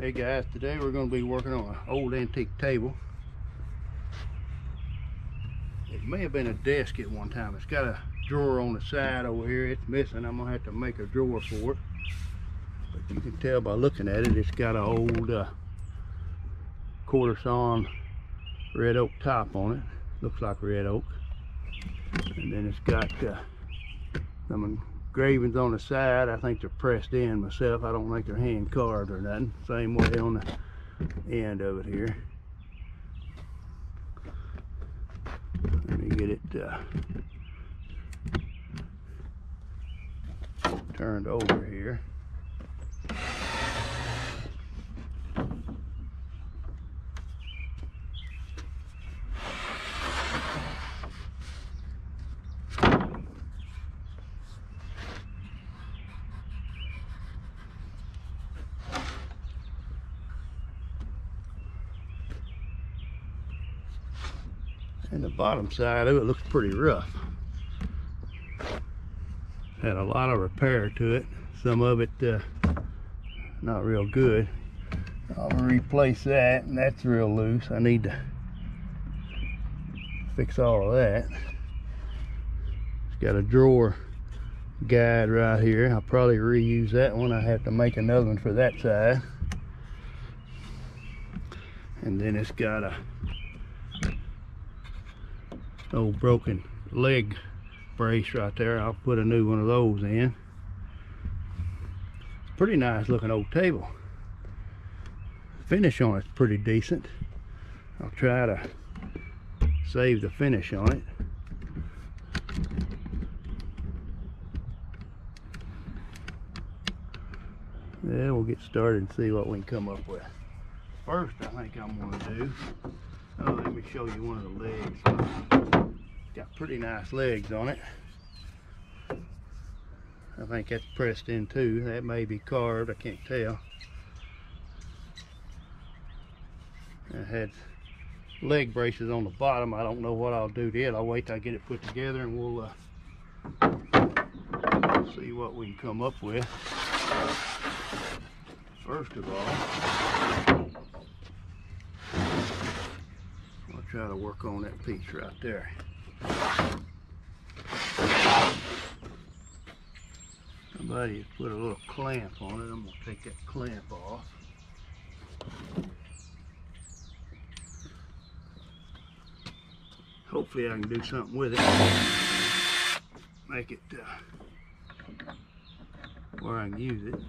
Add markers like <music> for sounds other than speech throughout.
Hey guys, today we're going to be working on an old antique table. It may have been a desk at one time. It's got a drawer on the side over here. It's missing. I'm going to have to make a drawer for it. But you can tell by looking at it, it's got an old uh, quarter sawn red oak top on it. Looks like red oak. And then it's got uh, some engravings on the side. I think they're pressed in myself. I don't think they're hand carved or nothing. Same way on the end of it here. Let me get it uh, turned over here. Bottom side of it looks pretty rough. Had a lot of repair to it. Some of it uh, not real good. I'll replace that and that's real loose. I need to fix all of that. It's got a drawer guide right here. I'll probably reuse that one. I have to make another one for that side. And then it's got a old broken leg brace right there. I'll put a new one of those in. Pretty nice looking old table. Finish on it's pretty decent. I'll try to save the finish on it. Yeah, we'll get started and see what we can come up with. First, I think I'm going to do, oh, let me show you one of the legs. Got pretty nice legs on it. I think that's pressed in too. That may be carved, I can't tell. It had leg braces on the bottom. I don't know what I'll do to it. I'll wait till I get it put together and we'll uh, see what we can come up with. First of all, I'll try to work on that piece right there. Has put a little clamp on it. I'm going to take that clamp off. Hopefully I can do something with it. Make it uh, where I can use it.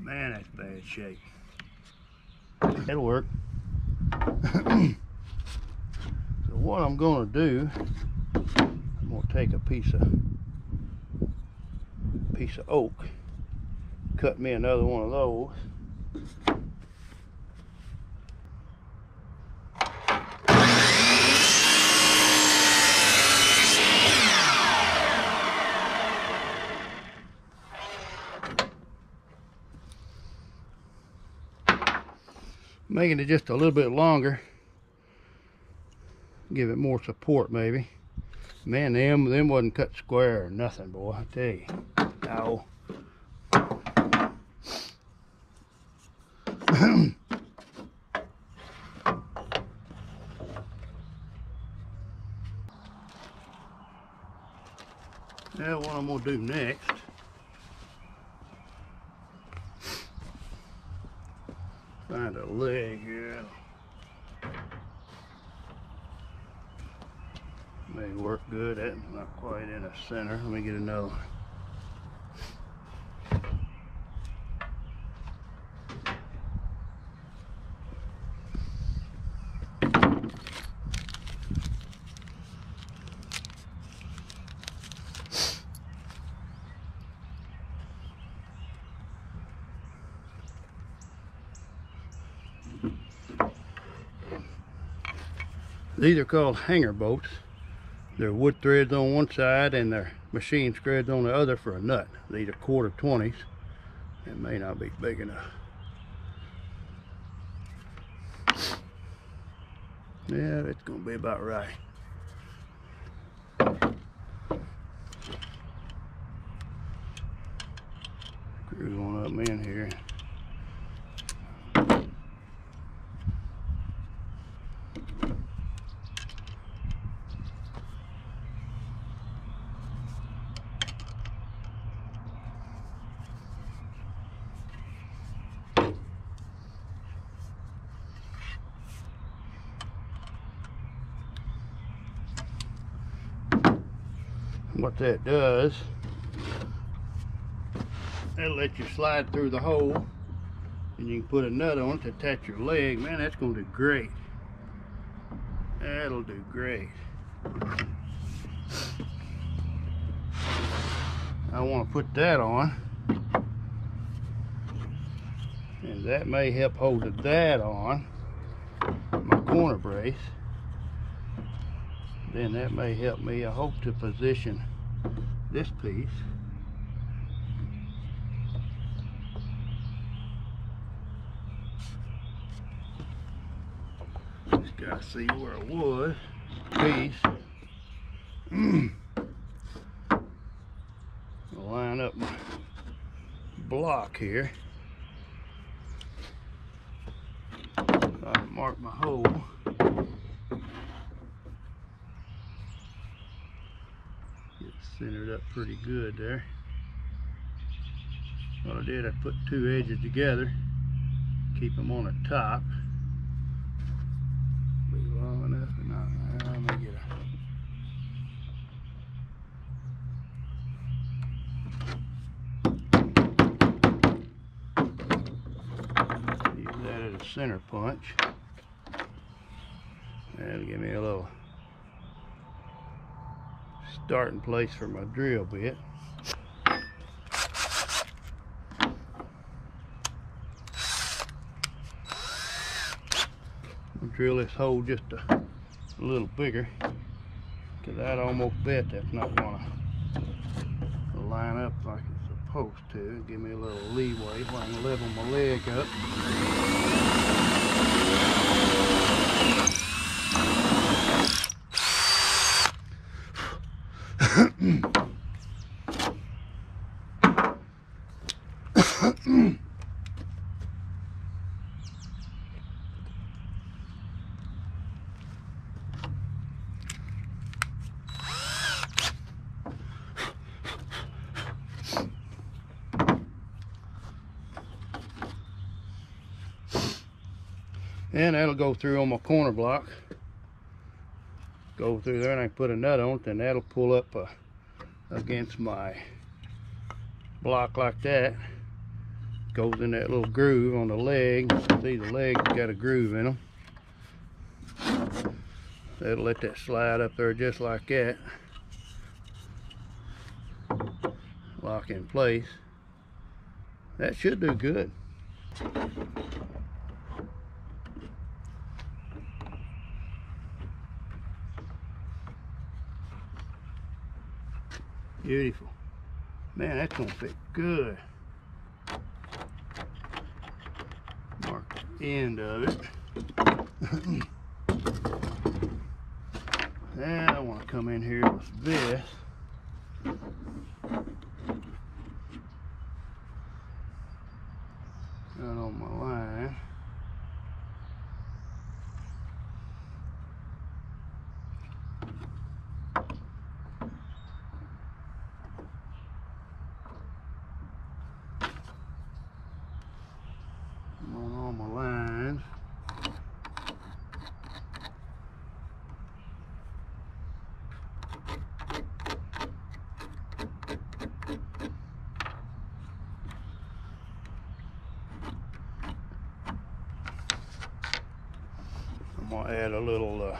Man, that's bad shape. It'll work. <clears throat> what I'm going to do, I'm going to take a piece of piece of oak, cut me another one of those. making it just a little bit longer give it more support maybe. Man them them wasn't cut square or nothing boy I tell you. No. <clears throat> Now what I'm gonna do next find a leg here. May work good. That's not quite in the center. Let me get another one. These are called hanger bolts their wood threads on one side and their machine threads on the other for a nut. These are quarter 20s. It may not be big enough. Yeah, that's gonna be about right. Screw on up in here. What that does, that'll let you slide through the hole and you can put a nut on it to attach your leg. Man, that's going to do great. That'll do great. I want to put that on. And that may help hold that on, my corner brace then that may help me I hope to position this piece. Just gotta see where it was. Piece. Mm. Line up my block here. Mark my hole centered up pretty good there. What I did, I put two edges together, keep them on the top. Be long enough, and I, let me get a center punch. That'll give me a little starting place for my drill bit. I'll drill this hole just a, a little bigger because I'd almost bet that's not going to line up like it's supposed to. Give me a little leeway while I level my leg up. And that'll go through on my corner block go through there and I put a nut on it then that'll pull up uh, against my block like that. Goes in that little groove on the leg. See the leg got a groove in them that'll let that slide up there just like that. Lock in place. That should do good Beautiful. Man, that's gonna fit good. Mark the end of it. <clears throat> now I want to come in here with this. Right on my line. I'm gonna add a little uh,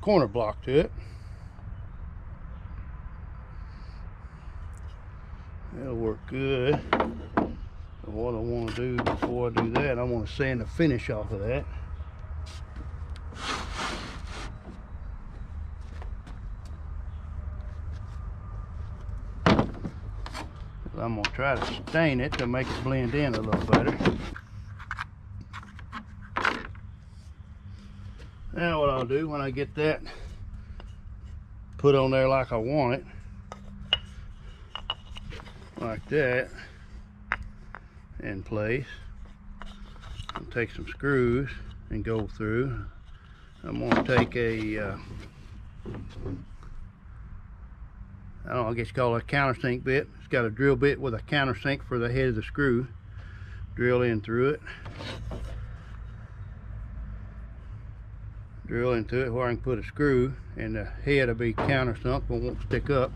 corner block to it. That'll work good. What I want to do before I do that, I want to sand the finish off of that. I'm going to try to stain it to make it blend in a little better. Now what I'll do when I get that put on there like I want it, like that in place. I'll take some screws and go through. I'm going to take a, uh, I don't know, I guess call it a countersink bit. It's got a drill bit with a countersink for the head of the screw. Drill in through it. Drill into it where I can put a screw and the head will be countersunk but won't stick up.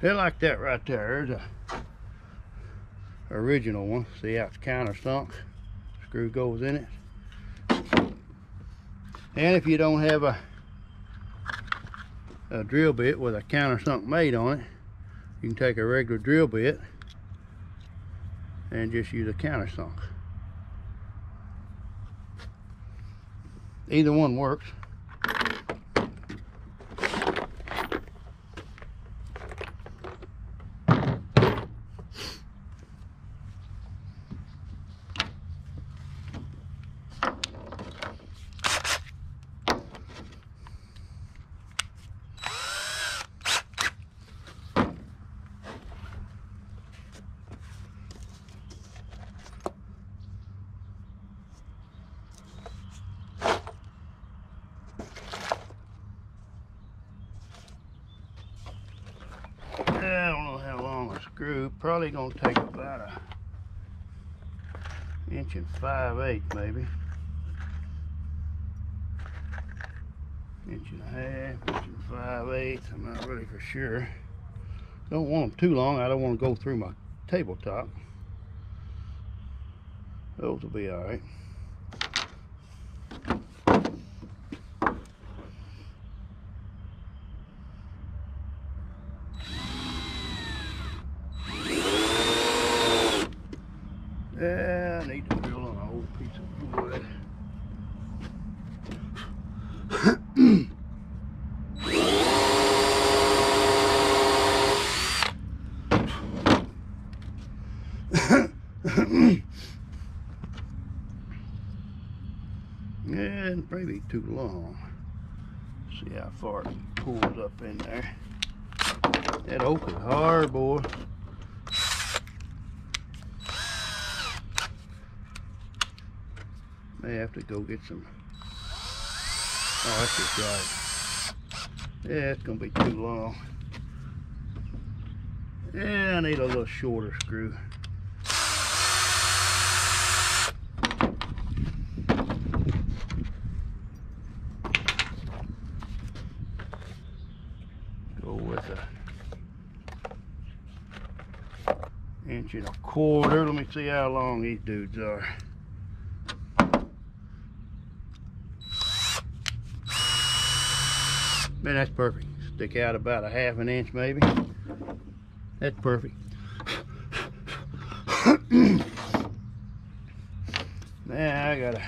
They're like that right there. There's a original one. See how it's countersunk? Screw goes in it. And if you don't have a, a drill bit with a countersunk made on it, you can take a regular drill bit and just use a countersunk. Either one works. I don't know how long Probably gonna take about a inch and five eighths maybe. Inch and a half, inch and five eighths. I'm not really for sure. Don't want them too long. I don't want to go through my tabletop. Those will be all right. Yeah, I need to drill on an old piece of wood. Yeah, it may be too long. See how far it pulls up in there. That oak is hard, boy. May have to go get some. Oh, that's just right. Yeah, it's gonna be too long. Yeah, I need a little shorter screw. Go with a inch and a quarter. Let me see how long these dudes are. Man, that's perfect. Stick out about a half an inch maybe. That's perfect. now I gotta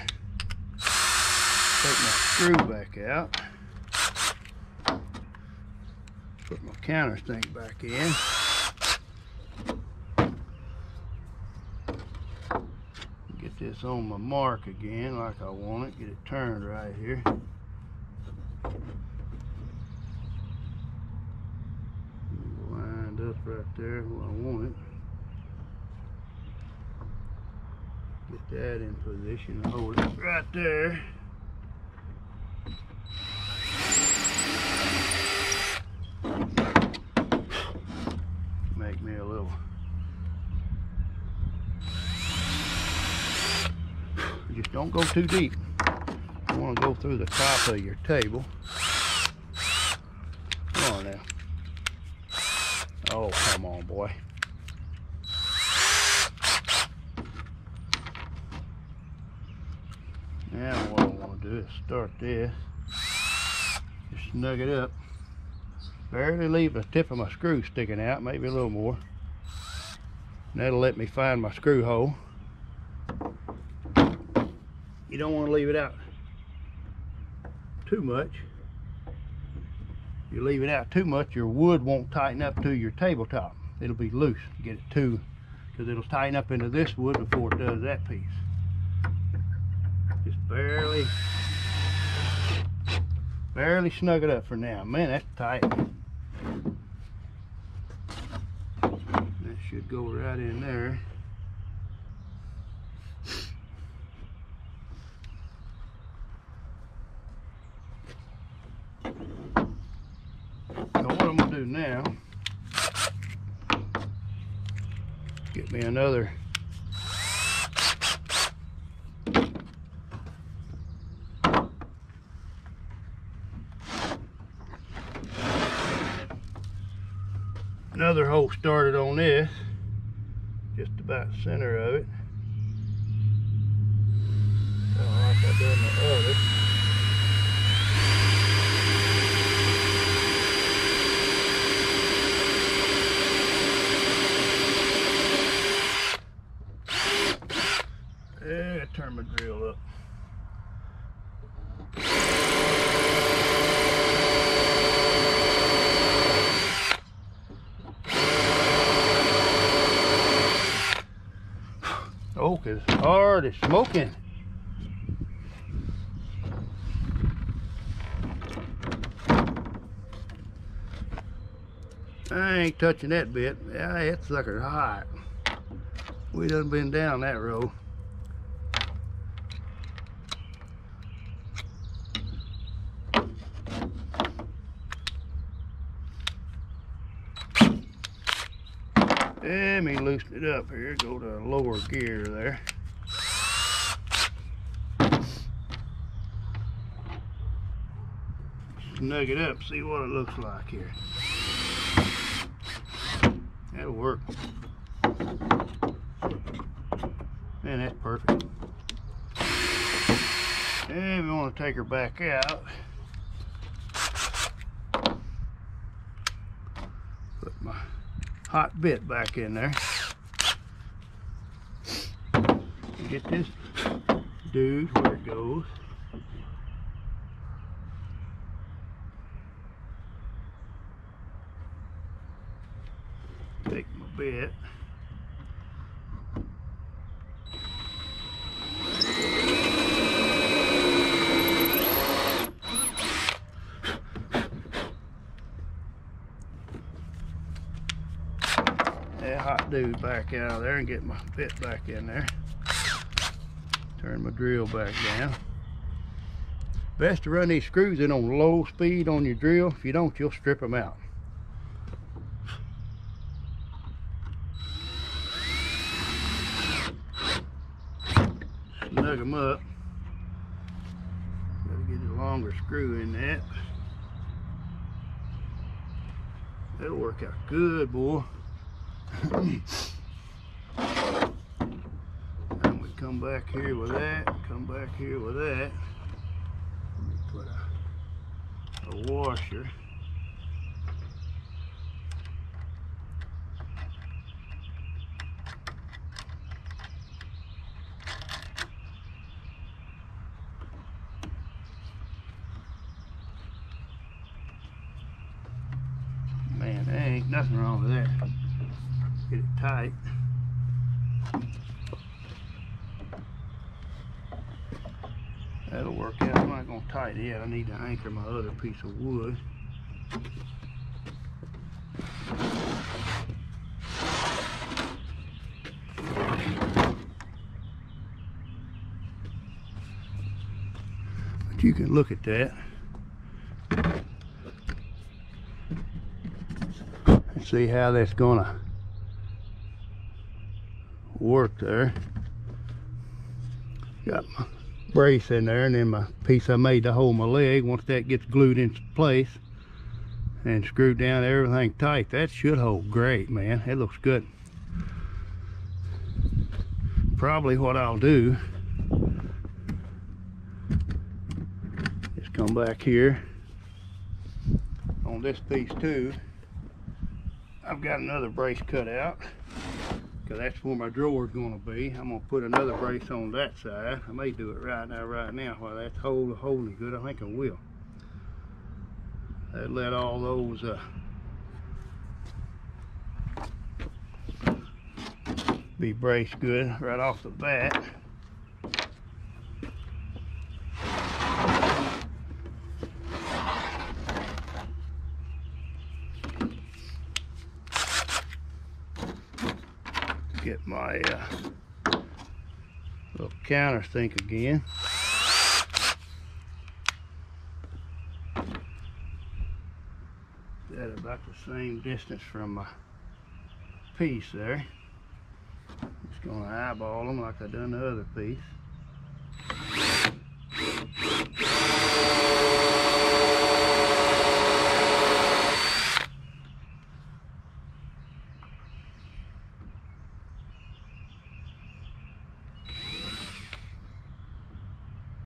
take my screw back out. Put my countersink back in. Get this on my mark again like I want it. Get it turned right here. lined up right there where I want it. Get that in position hold it right there. Make me a little just don't go too deep. You want to go through the top of your table. Come on now. Oh, come on, boy. Now what I want to do is start this. Just snug it up. Barely leave the tip of my screw sticking out, maybe a little more. And that'll let me find my screw hole. You don't want to leave it out too much. You leave it out too much, your wood won't tighten up to your tabletop. It'll be loose. Get it too, because it'll tighten up into this wood before it does that piece. Just barely, barely snug it up for now. Man, that's tight. That should go right in there. So what I'm gonna do now, me another another hole started on this, just about center of it. Kind of like I done the other. Yeah, turn my drill up. Oak is hard as smoking. I ain't touching that bit. Yeah, that sucker's hot. We done been down that road. Let me loosen it up here. Go to lower gear there. Snug it up, see what it looks like here. That'll work. Man, that's perfect. And we want to take her back out. Put my hot bit back in there. Get this dude where it goes. Take my bit. That hot dude back out of there and get my bit back in there. Turn my drill back down. Best to run these screws in on low speed on your drill. If you don't, you'll strip them out. Snug them up. Gotta get a longer screw in that. That'll work out good, boy. <coughs> and we come back here with that, come back here with that. Let me put a, a washer. Man, there ain't nothing wrong with that get it tight. That'll work out. I'm not going to tighten it yet. I need to anchor my other piece of wood. But you can look at that. and see how that's gonna work there. Got my brace in there and then my piece I made to hold my leg. Once that gets glued into place and screwed down everything tight, that should hold great, man. It looks good. Probably what I'll do is come back here on this piece too. I've got another brace cut out because that's where my drawer is going to be. I'm going to put another brace on that side. I may do it right now, right now while that's hold, holding good. I think I will. That let all those uh, be braced good right off the bat. Get my uh, little counter sink again. That about the same distance from my piece there. Just gonna eyeball them like I done the other piece.